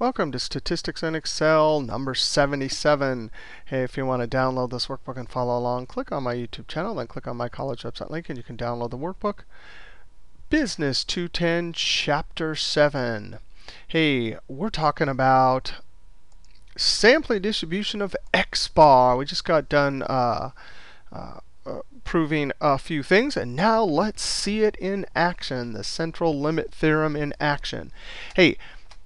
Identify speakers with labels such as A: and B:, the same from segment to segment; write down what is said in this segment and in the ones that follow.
A: Welcome to Statistics in Excel number 77. Hey, if you want to download this workbook and follow along, click on my YouTube channel, then click on my college website link, and you can download the workbook. Business 210, Chapter 7. Hey, we're talking about sampling distribution of X bar. We just got done uh, uh, uh, proving a few things, and now let's see it in action. The central limit theorem in action. Hey,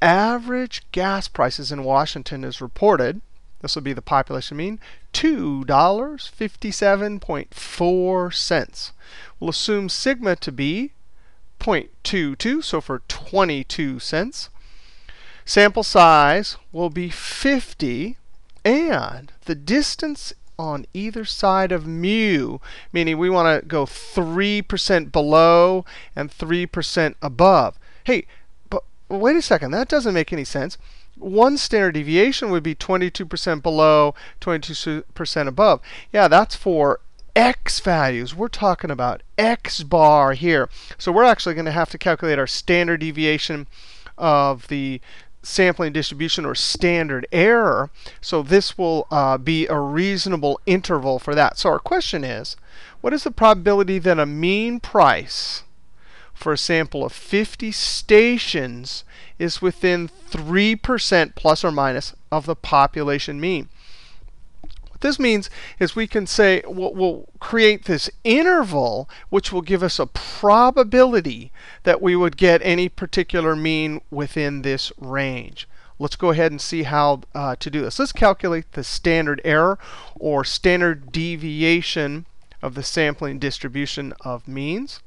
A: average gas prices in Washington is reported, this will be the population mean, $2.57.4. We'll assume sigma to be 0.22, so for 22 cents. Sample size will be 50, and the distance on either side of mu, meaning we want to go 3% below and 3% above. Hey, wait a second, that doesn't make any sense. One standard deviation would be 22% below, 22% above. Yeah, that's for x values. We're talking about x bar here. So we're actually going to have to calculate our standard deviation of the sampling distribution or standard error. So this will uh, be a reasonable interval for that. So our question is, what is the probability that a mean price for a sample of 50 stations is within 3% plus or minus of the population mean. What this means is we can say we'll, we'll create this interval which will give us a probability that we would get any particular mean within this range. Let's go ahead and see how uh, to do this. Let's calculate the standard error or standard deviation of the sampling distribution of means.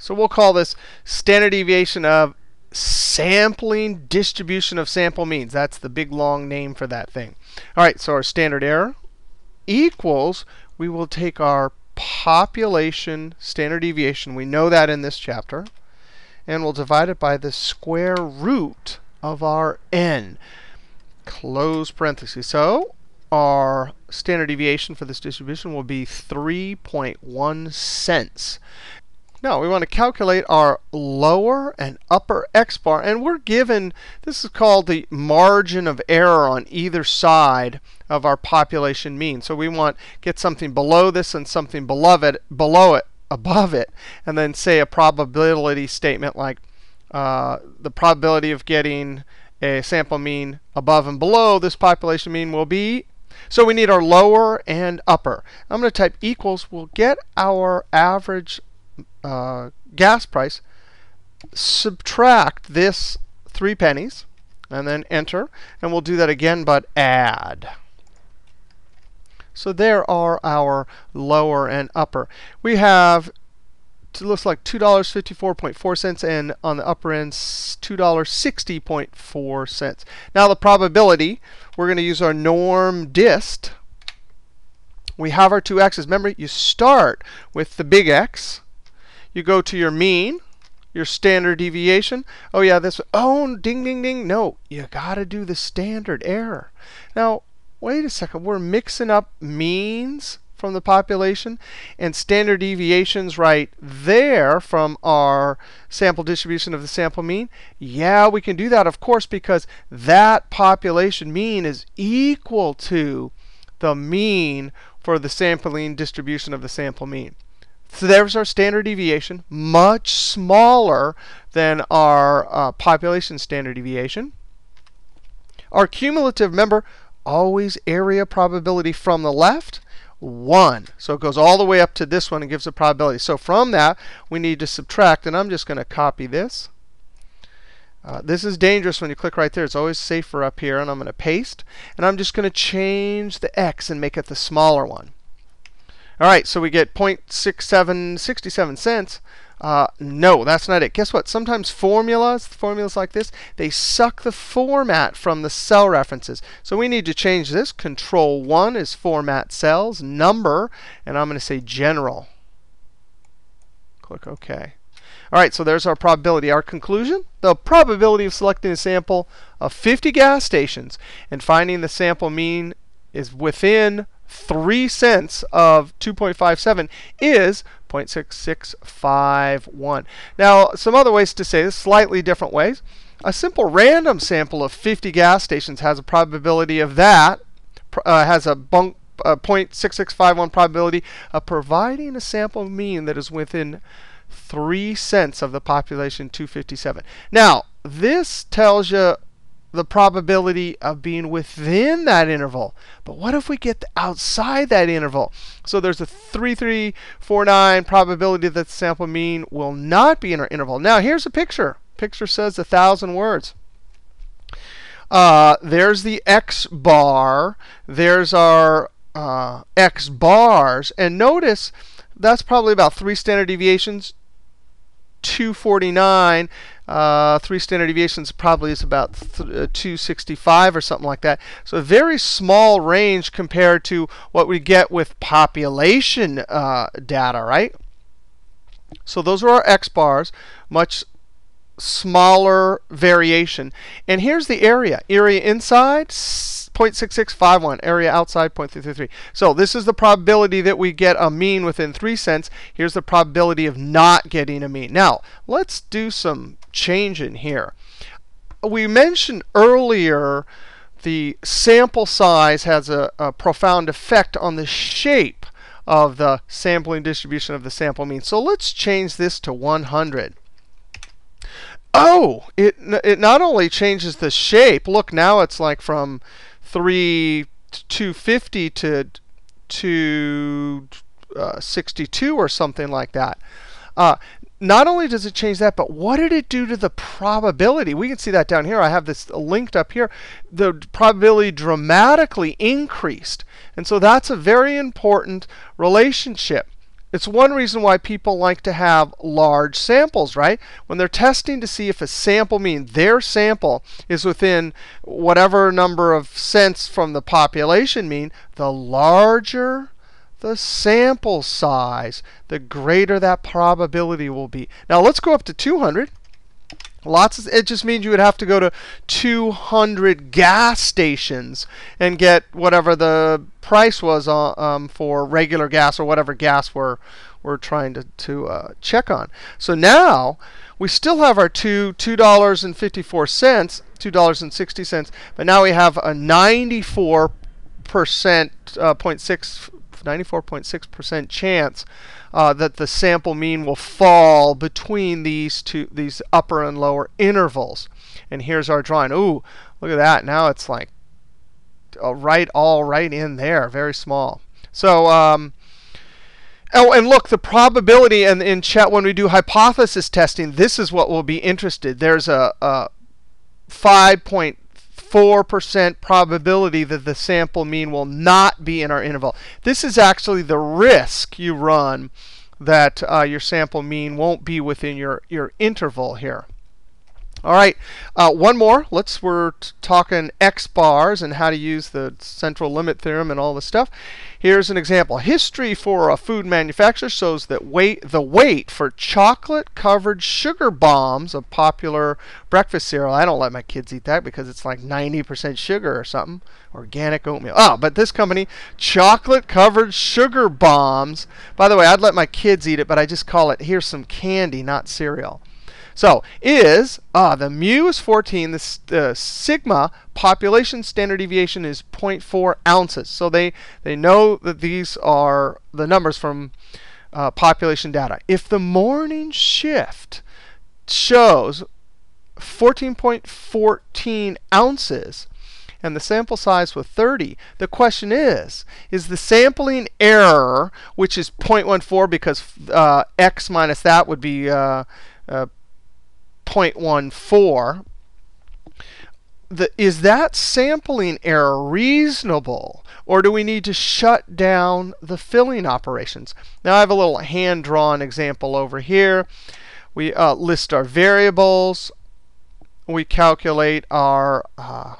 A: So we'll call this standard deviation of sampling distribution of sample means. That's the big long name for that thing. All right, so our standard error equals, we will take our population standard deviation. We know that in this chapter. And we'll divide it by the square root of our n. Close parentheses. So our standard deviation for this distribution will be 3.1 cents. Now we want to calculate our lower and upper x bar. And we're given, this is called the margin of error on either side of our population mean. So we want get something below this and something below it, below it, above it, and then say a probability statement like uh, the probability of getting a sample mean above and below this population mean will be. So we need our lower and upper. I'm going to type equals. We'll get our average uh, gas price, subtract this 3 pennies, and then enter. And we'll do that again, but add. So there are our lower and upper. We have it looks like $2.54.4 and on the upper end $2.60.4. Now the probability, we're going to use our norm dist. We have our two x's. Remember, you start with the big X you go to your mean, your standard deviation. Oh, yeah, this, oh, ding, ding, ding. No, you got to do the standard error. Now, wait a second. We're mixing up means from the population and standard deviations right there from our sample distribution of the sample mean? Yeah, we can do that, of course, because that population mean is equal to the mean for the sampling distribution of the sample mean. So there's our standard deviation, much smaller than our uh, population standard deviation. Our cumulative, remember, always area probability from the left, 1. So it goes all the way up to this one and gives a probability. So from that, we need to subtract. And I'm just going to copy this. Uh, this is dangerous when you click right there. It's always safer up here. And I'm going to paste. And I'm just going to change the x and make it the smaller one. All right, so we get 0.6767 cents. Uh, no, that's not it. Guess what? Sometimes formulas, formulas like this, they suck the format from the cell references. So we need to change this. Control 1 is format cells, number, and I'm going to say general. Click OK. All right, so there's our probability. Our conclusion, the probability of selecting a sample of 50 gas stations and finding the sample mean is within 3 cents of 2.57 is 0.6651. Now, some other ways to say this, slightly different ways. A simple random sample of 50 gas stations has a probability of that, uh, has a bunk, uh, 0.6651 probability of providing a sample mean that is within 3 cents of the population 257. Now, this tells you the probability of being within that interval. But what if we get outside that interval? So there's a 3349 probability that the sample mean will not be in our interval. Now here's a picture. Picture says a thousand words. Uh, there's the x bar. There's our uh, x bars. And notice that's probably about three standard deviations. 249 uh, three standard deviations probably is about uh, 265 or something like that. So a very small range compared to what we get with population uh, data, right? So those are our x bars, much smaller variation. And here's the area. Area inside, 0.6651. Area outside, 0.333. So this is the probability that we get a mean within 3 cents. Here's the probability of not getting a mean. Now, let's do some change in here. We mentioned earlier the sample size has a, a profound effect on the shape of the sampling distribution of the sample mean. So let's change this to 100. Oh, it, it not only changes the shape. Look, now it's like from 3 250 to 262 uh, or something like that. Uh, not only does it change that, but what did it do to the probability? We can see that down here. I have this linked up here. The probability dramatically increased. And so that's a very important relationship. It's one reason why people like to have large samples, right? When they're testing to see if a sample mean, their sample is within whatever number of cents from the population mean, the larger the sample size, the greater that probability will be. Now let's go up to 200. Lots of, it just means you would have to go to 200 gas stations and get whatever the price was uh, um, for regular gas or whatever gas we're, we're trying to, to uh, check on. So now we still have our two $2.54, $2.60, but now we have a 94 percent, uh, 0.6 94.6% chance uh, that the sample mean will fall between these two, these upper and lower intervals. And here's our drawing. Ooh, look at that. Now it's like uh, right all right in there, very small. So um, Oh, and look, the probability and in chat when we do hypothesis testing, this is what we'll be interested. There's a, a 5.3 4% probability that the sample mean will not be in our interval. This is actually the risk you run that uh, your sample mean won't be within your, your interval here. All right, uh, one more. Let's we're talking x bars and how to use the central limit theorem and all this stuff. Here's an example. History for a food manufacturer shows that weight the weight for chocolate covered sugar bombs, a popular breakfast cereal. I don't let my kids eat that because it's like 90% sugar or something. Organic oatmeal. Oh, but this company, chocolate covered sugar bombs. By the way, I'd let my kids eat it, but I just call it here's some candy, not cereal. So is uh, the mu is 14. The uh, sigma population standard deviation is 0.4 ounces. So they they know that these are the numbers from uh, population data. If the morning shift shows 14.14 ounces and the sample size was 30. The question is, is the sampling error, which is 0.14 because uh, x minus that would be uh, uh, 0.14, the, is that sampling error reasonable? Or do we need to shut down the filling operations? Now I have a little hand-drawn example over here. We uh, list our variables. We calculate our uh,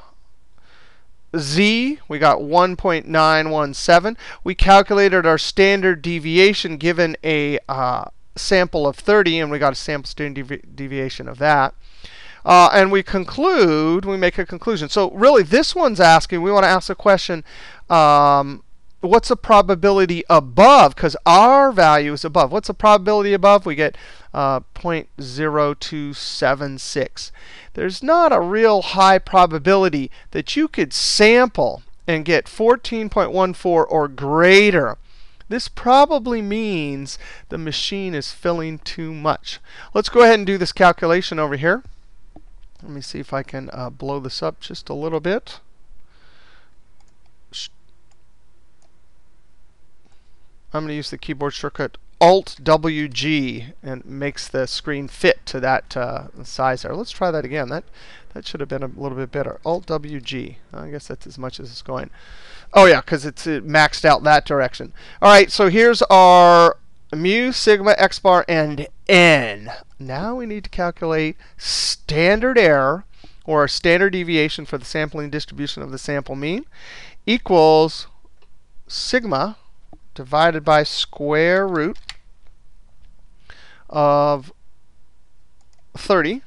A: z. We got 1.917. We calculated our standard deviation given a uh, sample of 30, and we got a sample standard devi deviation of that. Uh, and we conclude, we make a conclusion. So really, this one's asking, we want to ask a question, um, what's the probability above? Because our value is above. What's the probability above? We get uh, 0.0276. There's not a real high probability that you could sample and get 14.14 or greater. This probably means the machine is filling too much. Let's go ahead and do this calculation over here. Let me see if I can uh, blow this up just a little bit. I'm going to use the keyboard shortcut Alt WG and makes the screen fit to that uh, size there. Let's try that again. That that should have been a little bit better. Alt WG. I guess that's as much as it's going. Oh yeah, because it's it maxed out that direction. All right, so here's our mu, sigma, x bar, and n. Now we need to calculate standard error, or standard deviation for the sampling distribution of the sample mean, equals sigma divided by square root of 30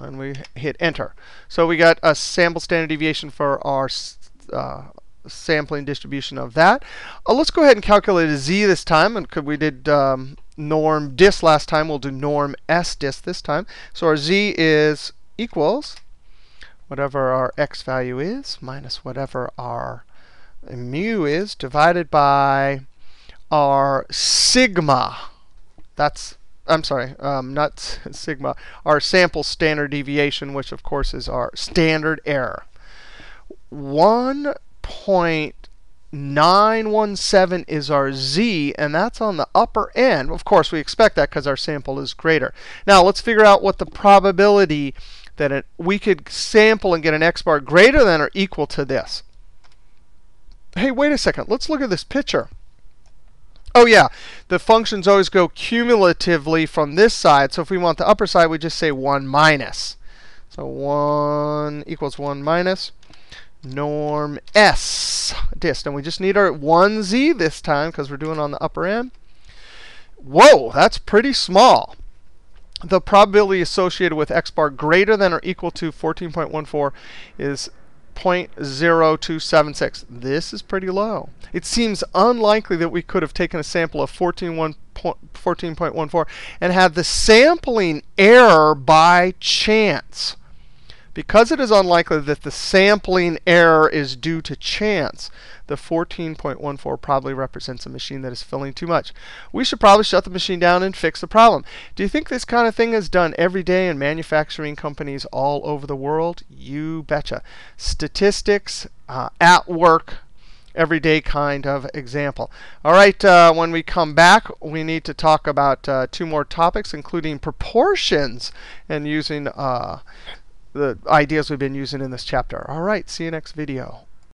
A: and we hit enter. So we got a sample standard deviation for our uh, sampling distribution of that. Uh, let's go ahead and calculate a z this time. And we did um, norm dis last time, we'll do norm s dis this time. So our z is equals whatever our x value is minus whatever our mu is divided by our sigma. That's I'm sorry, um, not sigma, our sample standard deviation, which of course is our standard error. 1.917 is our z, and that's on the upper end. Of course, we expect that because our sample is greater. Now, let's figure out what the probability that it, we could sample and get an x bar greater than or equal to this. Hey, wait a second. Let's look at this picture. Oh yeah, the functions always go cumulatively from this side. So if we want the upper side, we just say 1 minus. So 1 equals 1 minus norm s dist. And we just need our 1z this time because we're doing on the upper end. Whoa, that's pretty small. The probability associated with x bar greater than or equal to 14.14 is 0.0276. This is pretty low. It seems unlikely that we could have taken a sample of 14.14 and had the sampling error by chance. Because it is unlikely that the sampling error is due to chance, the 14.14 probably represents a machine that is filling too much. We should probably shut the machine down and fix the problem. Do you think this kind of thing is done every day in manufacturing companies all over the world? You betcha. Statistics uh, at work everyday kind of example. All right, uh, when we come back, we need to talk about uh, two more topics, including proportions and using uh, the ideas we've been using in this chapter. All right, see you next video.